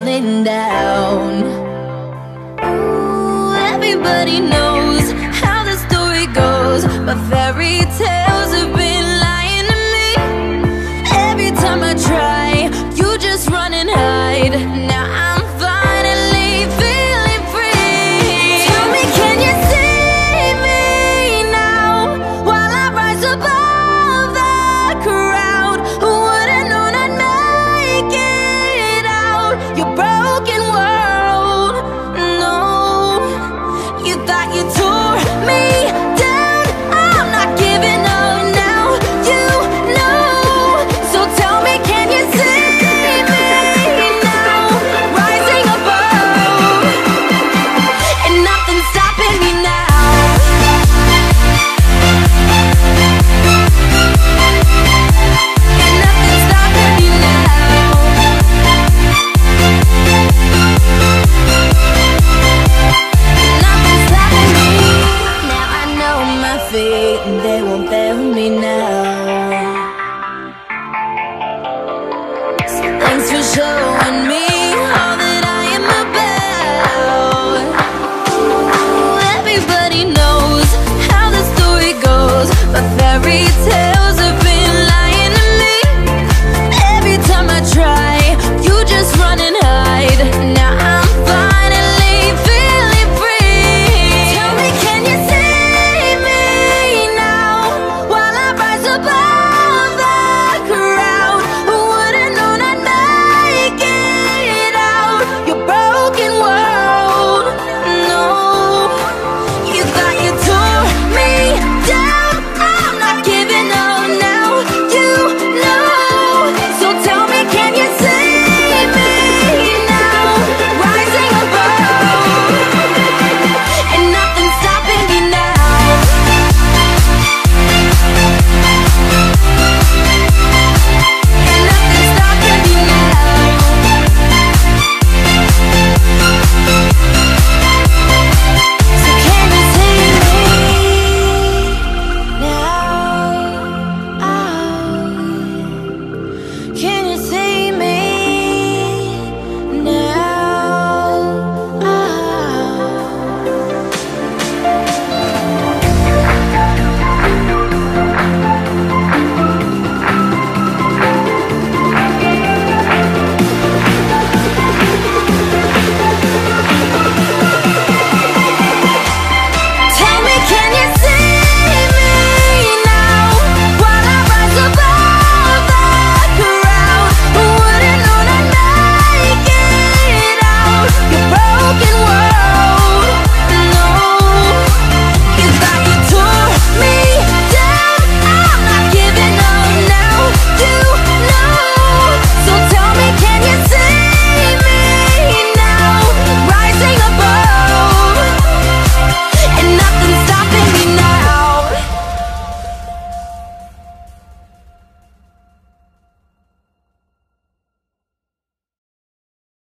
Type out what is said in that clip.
down. Ooh, everybody knows how the story goes But fairy tale they won't tell me now. Thanks for showing.